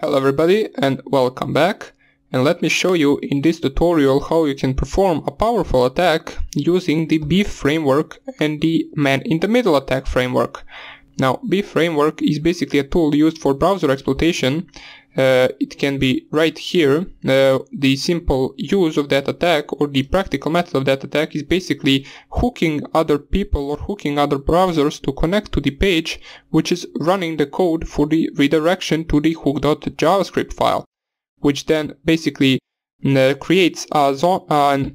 Hello everybody and welcome back and let me show you in this tutorial how you can perform a powerful attack using the Beef framework and the man in the middle attack framework. Now B framework is basically a tool used for browser exploitation uh, it can be right here. Uh, the simple use of that attack or the practical method of that attack is basically hooking other people or hooking other browsers to connect to the page which is running the code for the redirection to the hook.javascript file, which then basically creates a, zo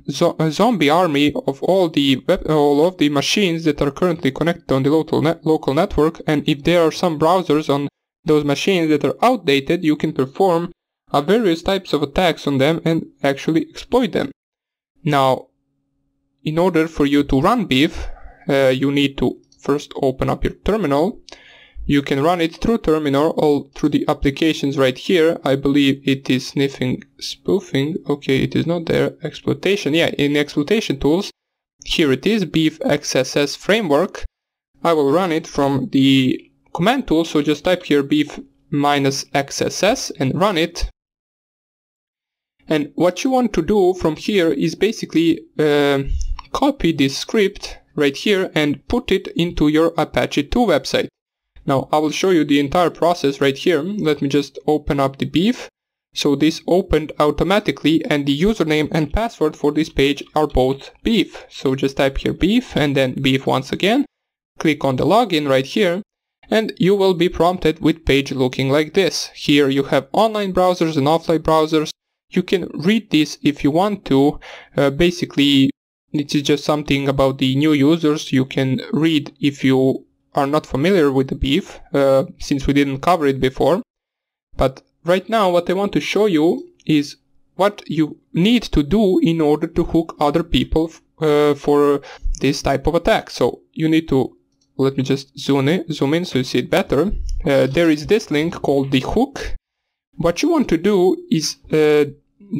zo a, zombie army of all the all of the machines that are currently connected on the local local network and if there are some browsers on those machines that are outdated, you can perform various types of attacks on them and actually exploit them. Now, in order for you to run Beef, uh, you need to first open up your terminal. You can run it through terminal or through the applications right here. I believe it is sniffing spoofing. Okay, it is not there. Exploitation. Yeah, in exploitation tools, here it is, Beef XSS framework. I will run it from the command tool, so just type here beef minus xss and run it. And what you want to do from here is basically uh, copy this script right here and put it into your Apache 2 website. Now I will show you the entire process right here. Let me just open up the beef. So this opened automatically and the username and password for this page are both beef. So just type here beef and then beef once again. Click on the login right here and you will be prompted with page looking like this. Here you have online browsers and offline browsers. You can read this if you want to. Uh, basically, it is just something about the new users you can read if you are not familiar with the beef, uh, since we didn't cover it before. But right now what I want to show you is what you need to do in order to hook other people uh, for this type of attack. So you need to let me just zoom in, zoom in so you see it better. Uh, there is this link called the hook. What you want to do is uh,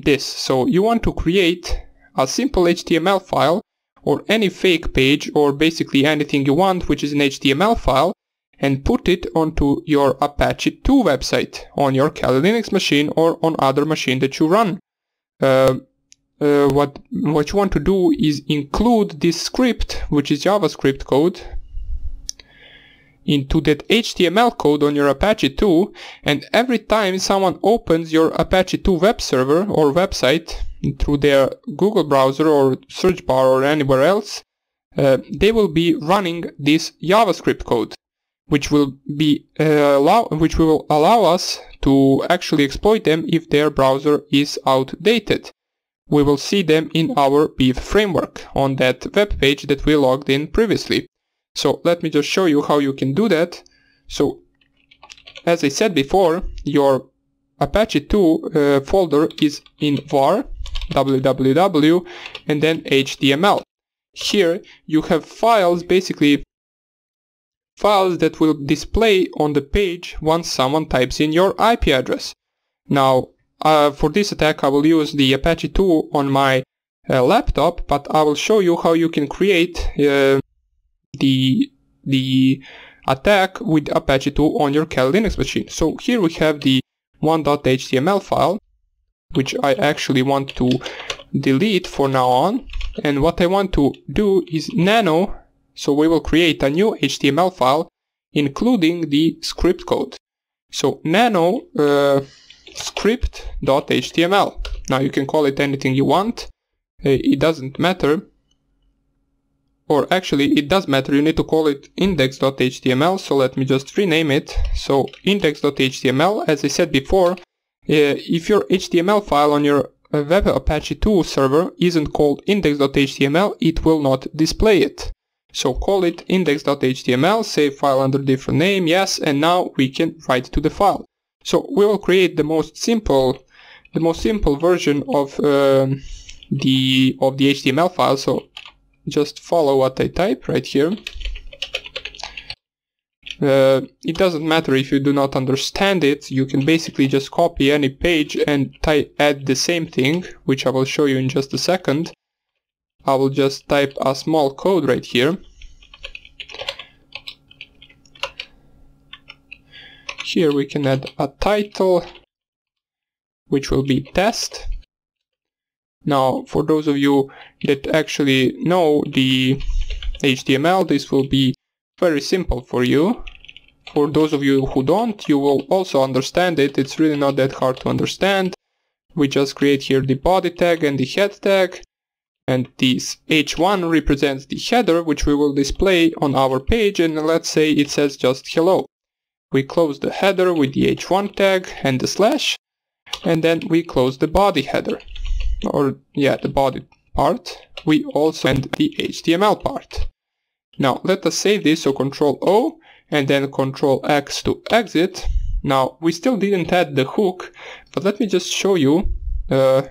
this. So you want to create a simple HTML file or any fake page or basically anything you want which is an HTML file and put it onto your Apache 2 website on your Kali Linux machine or on other machine that you run. Uh, uh, what what you want to do is include this script, which is JavaScript code, into that HTML code on your Apache 2 and every time someone opens your Apache 2 web server or website through their Google browser or search bar or anywhere else, uh, they will be running this JavaScript code which will be uh, allow which will allow us to actually exploit them if their browser is outdated. We will see them in our Beef framework on that web page that we logged in previously. So let me just show you how you can do that. So as I said before, your Apache 2 uh, folder is in var www and then html. Here you have files, basically files that will display on the page once someone types in your IP address. Now uh, for this attack I will use the Apache 2 on my uh, laptop, but I will show you how you can create uh, the the attack with Apache 2 on your Kali Linux machine. So here we have the 1.html file, which I actually want to delete for now on. And what I want to do is nano, so we will create a new HTML file, including the script code. So nano uh, script.html. Now you can call it anything you want, uh, it doesn't matter or actually it does matter, you need to call it index.html, so let me just rename it. So index.html, as I said before, if your HTML file on your uh, Web Apache 2 server isn't called index.html, it will not display it. So call it index.html, save file under different name, yes, and now we can write to the file. So we will create the most simple, the most simple version of uh, the of the HTML file. So just follow what I type right here. Uh, it doesn't matter if you do not understand it, you can basically just copy any page and add the same thing, which I will show you in just a second. I will just type a small code right here. Here we can add a title, which will be test. Now, for those of you that actually know the HTML, this will be very simple for you. For those of you who don't, you will also understand it. It's really not that hard to understand. We just create here the body tag and the head tag. And this h1 represents the header, which we will display on our page. And let's say it says just hello. We close the header with the h1 tag and the slash. And then we close the body header. Or, yeah, the body part. We also end the HTML part. Now, let us save this, so Control O and then Control X to exit. Now, we still didn't add the hook, but let me just show you, uh,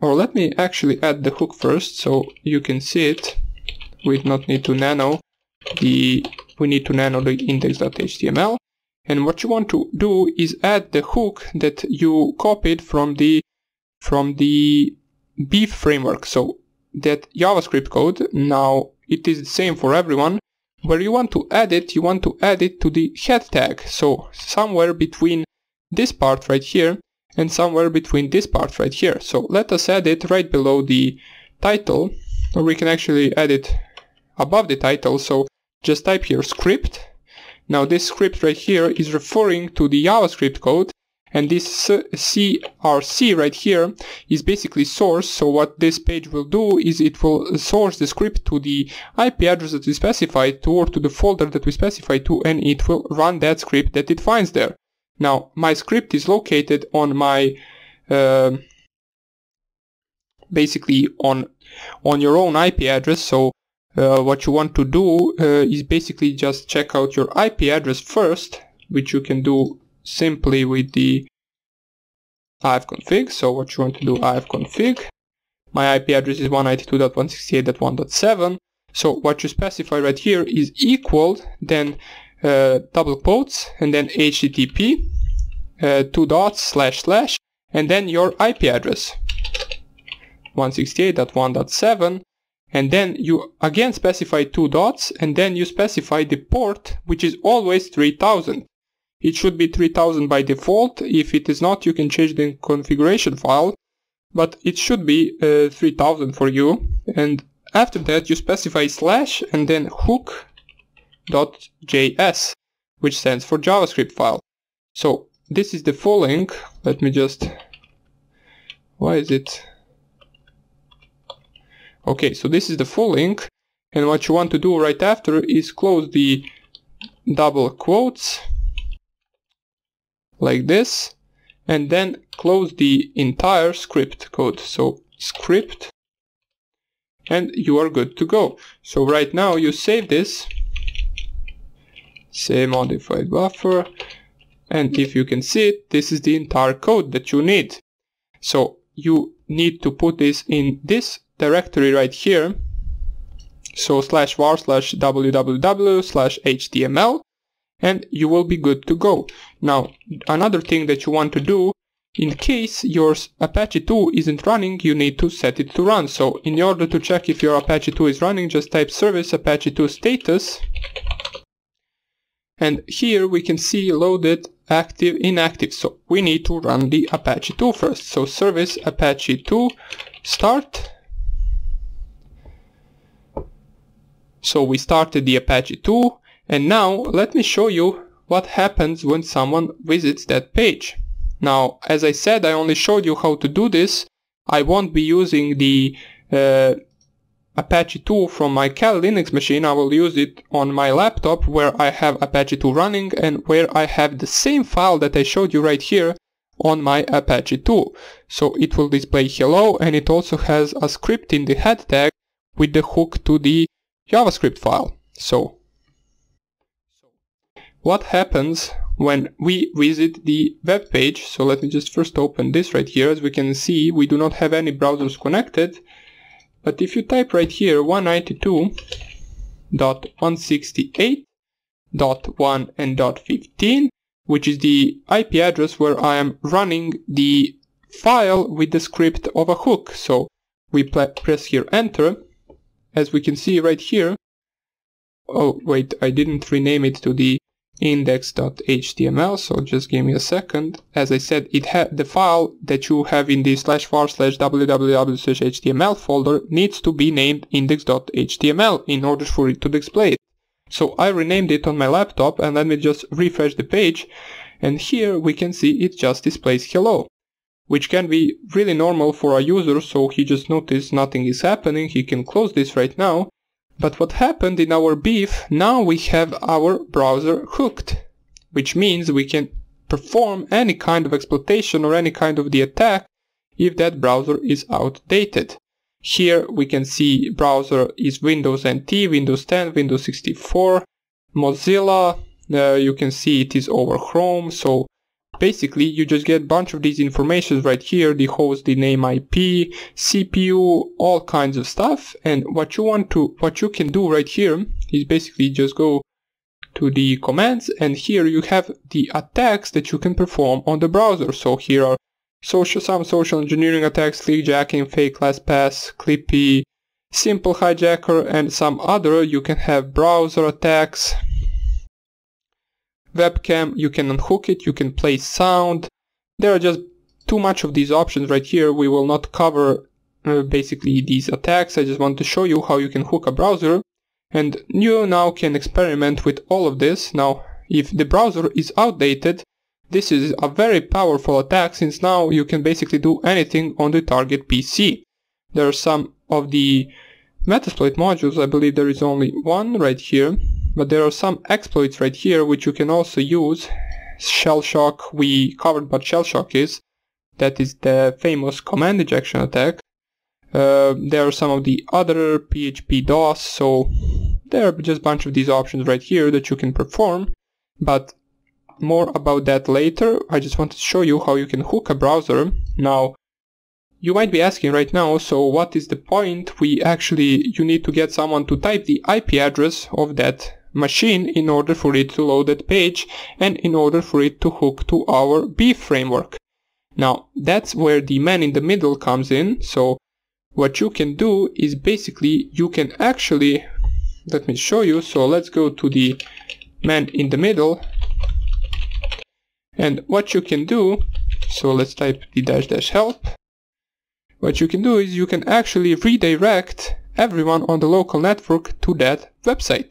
or let me actually add the hook first, so you can see it. We not need to nano the, we need to nano the index.html. And what you want to do is add the hook that you copied from the, from the Beef framework. So that JavaScript code, now it is the same for everyone, where you want to add it, you want to add it to the head tag. So somewhere between this part right here and somewhere between this part right here. So let us add it right below the title, or we can actually add it above the title. So just type here script. Now this script right here is referring to the JavaScript code and this CRC right here is basically source. So what this page will do is it will source the script to the IP address that we specified to or to the folder that we specified to and it will run that script that it finds there. Now my script is located on my uh, basically on on your own IP address. So uh, what you want to do uh, is basically just check out your IP address first, which you can do simply with the ifconfig. So what you want to do ifconfig. My IP address is 192.168.1.7. So what you specify right here is equal, then uh, double quotes, and then HTTP, uh, two dots, slash slash, and then your IP address. 168.1.7 and then you again specify two dots and then you specify the port which is always 3000 it should be 3000 by default. If it is not, you can change the configuration file, but it should be uh, 3000 for you. And after that, you specify slash and then hook.js, which stands for JavaScript file. So this is the full link. Let me just, why is it? Okay, so this is the full link. And what you want to do right after is close the double quotes like this and then close the entire script code. So script and you are good to go. So right now you save this, say modified buffer, and if you can see it, this is the entire code that you need. So you need to put this in this directory right here. So slash var slash www slash html and you will be good to go. Now, another thing that you want to do, in case your Apache 2 isn't running, you need to set it to run. So in order to check if your Apache 2 is running, just type service apache 2 status. And here we can see loaded, active, inactive. So we need to run the Apache 2 first. So service apache 2 start. So we started the Apache 2 and now let me show you what happens when someone visits that page. Now, as I said, I only showed you how to do this. I won't be using the uh, Apache 2 from my Kali Linux machine. I will use it on my laptop where I have Apache 2 running and where I have the same file that I showed you right here on my Apache 2. So it will display hello and it also has a script in the head tag with the hook to the JavaScript file. So what happens when we visit the web page. So let me just first open this right here. As we can see, we do not have any browsers connected. But if you type right here 192.168.1 and .15, which is the IP address where I am running the file with the script of a hook. So we press here enter. As we can see right here, oh wait, I didn't rename it to the index.html so just give me a second. As i said it had the file that you have in the slash var slash www slash html folder needs to be named index.html in order for it to display it. So i renamed it on my laptop and let me just refresh the page and here we can see it just displays hello which can be really normal for a user so he just noticed nothing is happening. He can close this right now but what happened in our beef, now we have our browser hooked, which means we can perform any kind of exploitation or any kind of the attack if that browser is outdated. Here we can see browser is Windows NT, Windows 10, Windows 64, Mozilla, uh, you can see it is over Chrome, so Basically, you just get a bunch of these informations right here, the host, the name IP, CPU, all kinds of stuff. And what you want to, what you can do right here is basically just go to the commands and here you have the attacks that you can perform on the browser. So here are social, some social engineering attacks, clickjacking, fake last pass, Clippy, simple hijacker and some other. You can have browser attacks, webcam, you can unhook it, you can play sound. There are just too much of these options right here. We will not cover uh, basically these attacks. I just want to show you how you can hook a browser. And you now can experiment with all of this. Now, if the browser is outdated, this is a very powerful attack since now you can basically do anything on the target PC. There are some of the Metasploit modules, I believe there is only one right here, but there are some exploits right here which you can also use. Shellshock, we covered what Shellshock is. That is the famous command injection attack. Uh, there are some of the other PHP DOS, so there are just a bunch of these options right here that you can perform. But more about that later. I just wanted to show you how you can hook a browser. Now, you might be asking right now, so what is the point? We actually, you need to get someone to type the IP address of that machine in order for it to load that page and in order for it to hook to our beef framework. Now that's where the man in the middle comes in. So what you can do is basically you can actually, let me show you. So let's go to the man in the middle. And what you can do, so let's type the dash dash help. What you can do is you can actually redirect everyone on the local network to that website.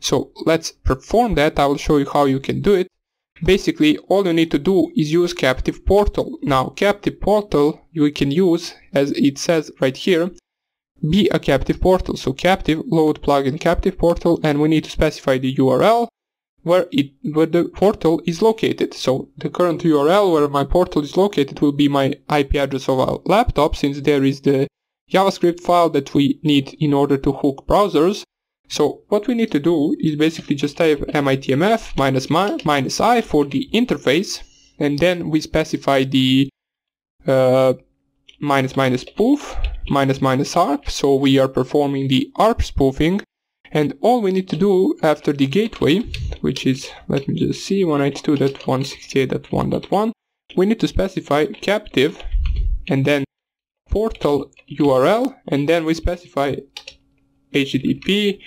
So let's perform that. I will show you how you can do it. Basically, all you need to do is use Captive Portal. Now, Captive Portal you can use, as it says right here, be a Captive Portal. So Captive, load plugin Captive Portal, and we need to specify the URL where it where the portal is located. So the current URL where my portal is located will be my IP address of a laptop, since there is the JavaScript file that we need in order to hook browsers. So what we need to do is basically just type mitmf minus, minus i for the interface and then we specify the uh, minus minus spoof minus minus arp. So we are performing the arp spoofing and all we need to do after the gateway which is let me just see 192.168.1.1 we need to specify captive and then portal URL and then we specify HTTP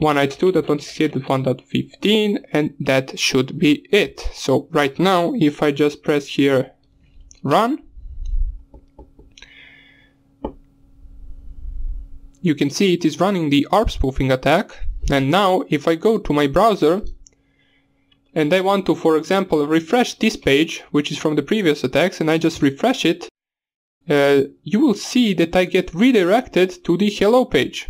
192.168.1.15 and that should be it. So right now if I just press here run you can see it is running the ARP spoofing attack and now if I go to my browser and I want to for example refresh this page which is from the previous attacks and I just refresh it uh, you will see that I get redirected to the hello page.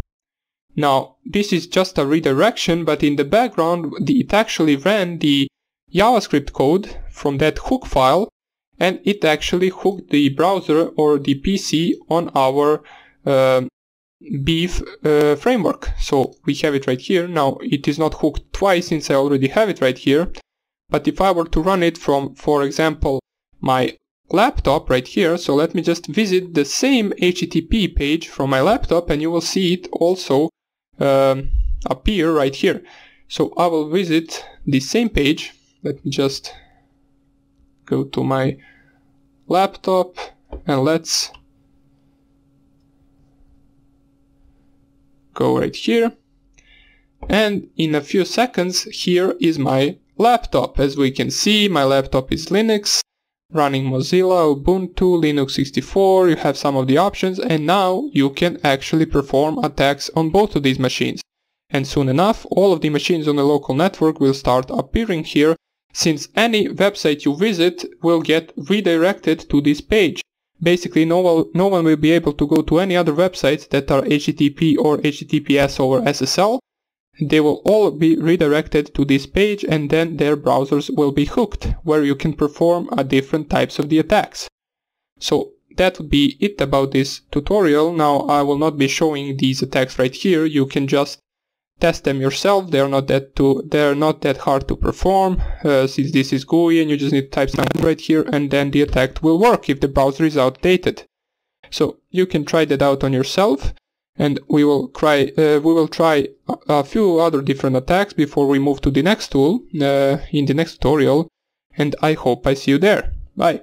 Now, this is just a redirection, but in the background, it actually ran the JavaScript code from that hook file, and it actually hooked the browser or the PC on our uh, Beef uh, framework. So we have it right here. Now, it is not hooked twice since I already have it right here. But if I were to run it from, for example, my laptop right here, so let me just visit the same HTTP page from my laptop and you will see it also um, appear right here. So I will visit the same page. Let me just go to my laptop and let's go right here. And in a few seconds, here is my laptop. As we can see, my laptop is Linux, running Mozilla, Ubuntu, Linux 64, you have some of the options, and now you can actually perform attacks on both of these machines. And soon enough, all of the machines on the local network will start appearing here, since any website you visit will get redirected to this page. Basically, no one, no one will be able to go to any other websites that are HTTP or HTTPS over SSL, they will all be redirected to this page and then their browsers will be hooked, where you can perform a different types of the attacks. So that would be it about this tutorial. Now I will not be showing these attacks right here. You can just test them yourself. They're not that too, they're not that hard to perform uh, since this is GUI and you just need to type something right here and then the attack will work if the browser is outdated. So you can try that out on yourself and we will try uh, we will try a few other different attacks before we move to the next tool uh, in the next tutorial and I hope I see you there. Bye!